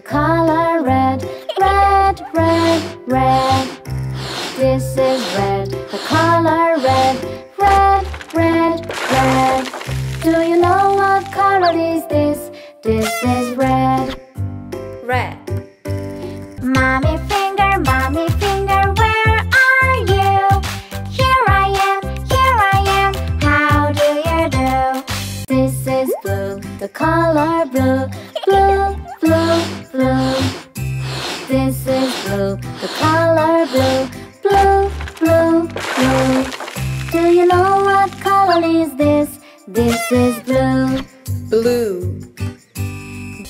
The color red. Red, red, red. This is this? Is blue. Blue.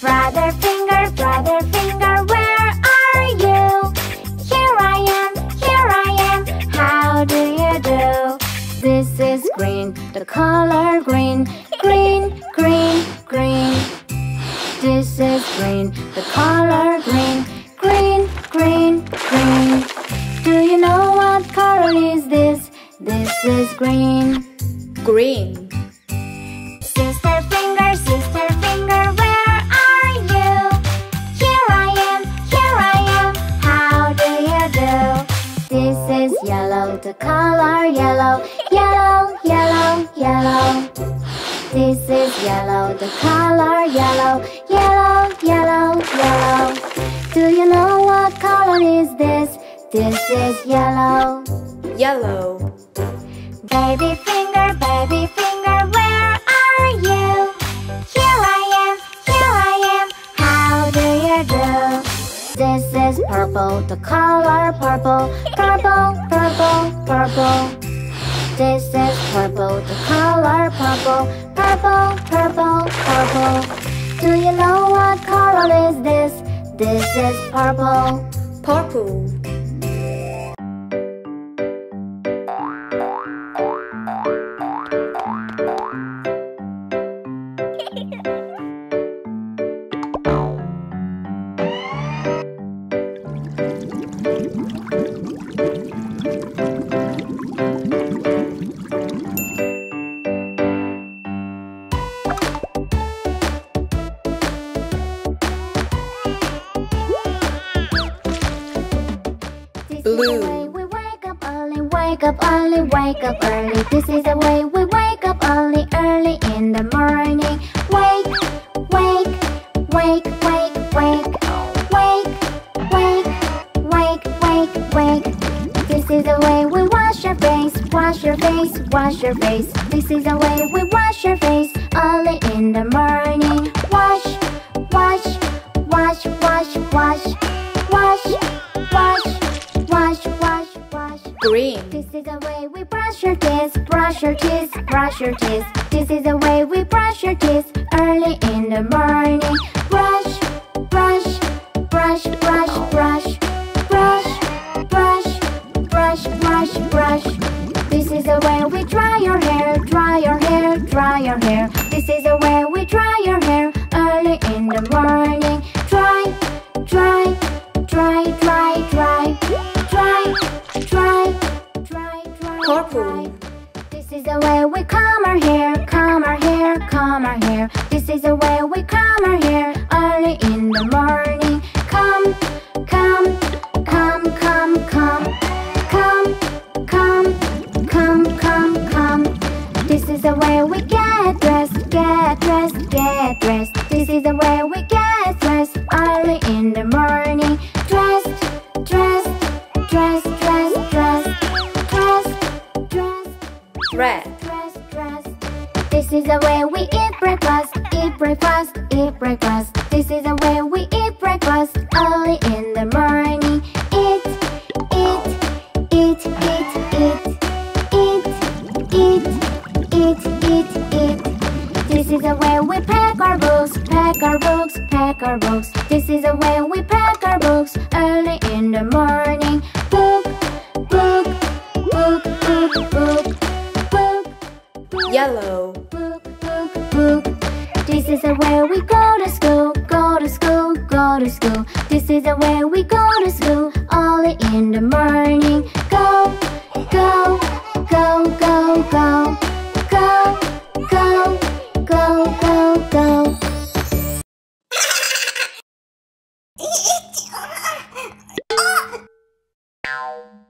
Brother finger, brother finger, where are you? Here I am, here I am, how do you do? This is green, the color green, green, green, green. This is green, the color green, green, green, green. Do you know what color is this? This is green. Green. The color yellow, yellow, yellow, yellow. This is yellow, the color yellow, yellow, yellow, yellow. Do you know what color is this? This is yellow. Yellow. Baby finger, baby finger, where are you? Here I am, here I am, how do you do? This is purple, the color purple, purple, purple. This is purple, the color purple, purple, purple, purple. Do you know what color is this? This is purple. Purple. Blue. we wake up early, wake up early, wake up early. This is the way we wake up early, early in the morning. Wake, wake, wake, wake, wake, wake, wake, wake, wake, wake. This is the way we wash our face, wash your face, wash your face. This is the way we wash your face early in the morning. Wash, wash, wash, wash, wash, Green. This is the way we brush your teeth, brush your teeth, brush your teeth. This is the way we brush your teeth early in the morning. Brush, brush, brush, brush, brush, brush, brush, brush, brush, brush. This is the way we dry your hair, dry your hair, dry your hair. This is the way we dry your hair early in the morning. Come here, calmer here, calmer here. This is the way we calmer here Early in the morning. Come, come, come, come, come. Come, come, come, come, come. This is the way we get dressed, get dressed, get dressed. This is the way we get dressed Early in the morning. Dressed, dressed, dressed, dressed, dressed. Dressed, dressed. Red. This is the way we eat breakfast, eat breakfast, eat breakfast. This is the way we eat breakfast early in the morning. Eat, eat, eat, eat, eat, eat, eat, eat, eat, eat. This is the way we pack our books, pack our books, pack our books. This is the way we pack our books early in the morning. Book, book, book, book, book, book. Yellow where we go to school, go to school, go to school. This is the way we go to school, early in the morning. Go, go, go, go, go, go, go, go, go, go. go. Oh.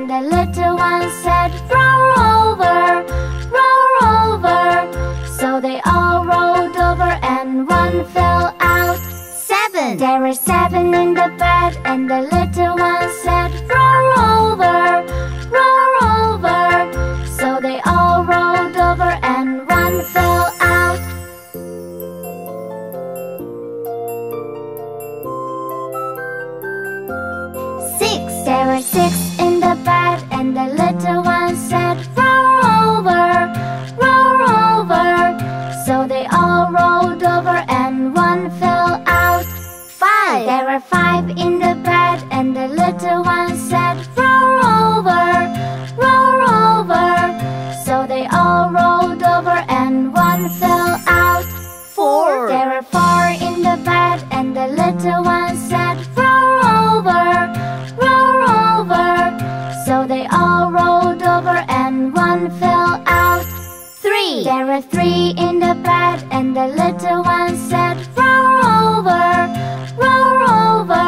and the little one said, Roll over, roll over. So they all rolled over, and one fell out. Seven. There were seven in the bed, and the little one said, Roll over, roll over. So they all rolled over, and one fell out. Six. There were six There were three in the bed, and the little one said, Roll over, roll over.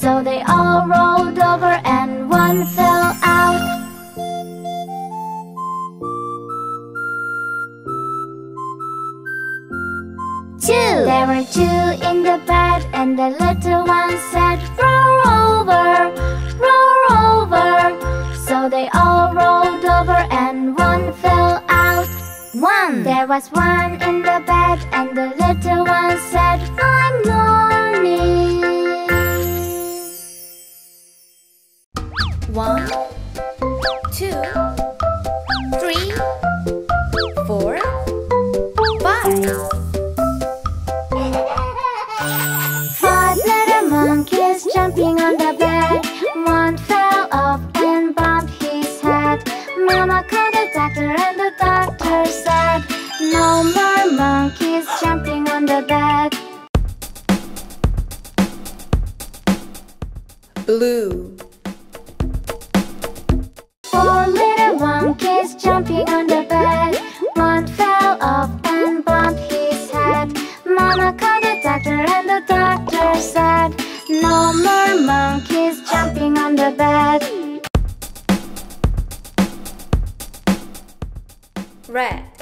So they all rolled over, and one fell out. Two. There were two in the bed, and the little one said, Roll over, roll over. So they all rolled over, and one fell out. There was one in the bed, and the little one said, I'm lonely. One, two, three, four, five. Five little monkeys jumping on the bed. One fell off and bumped his head. Mama called the doctor, No more monkeys jumping on the bed. Blue. Four little monkeys jumping on the bed. One fell off and bumped his head. Mama called the doctor, and the doctor said, No more monkeys jumping on the bed. Red.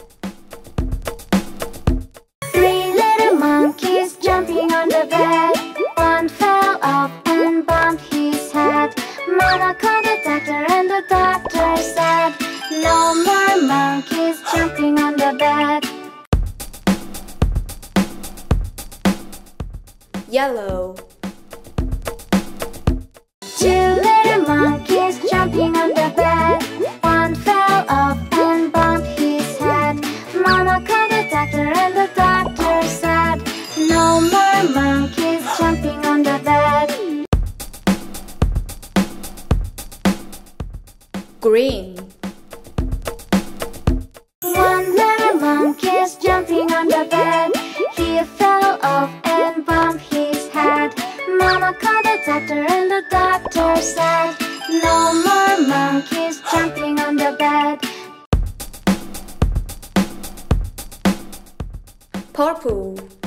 Yellow. Two little monkeys jumping on the bed. One fell off and bumped his head. Mama called the doctor, and the doctor said, No more monkeys jumping on the bed. Green. One little monkey's jumping on the bed. He fell off Mama called the doctor, and the doctor said, No more monkeys jumping on the bed. Purple.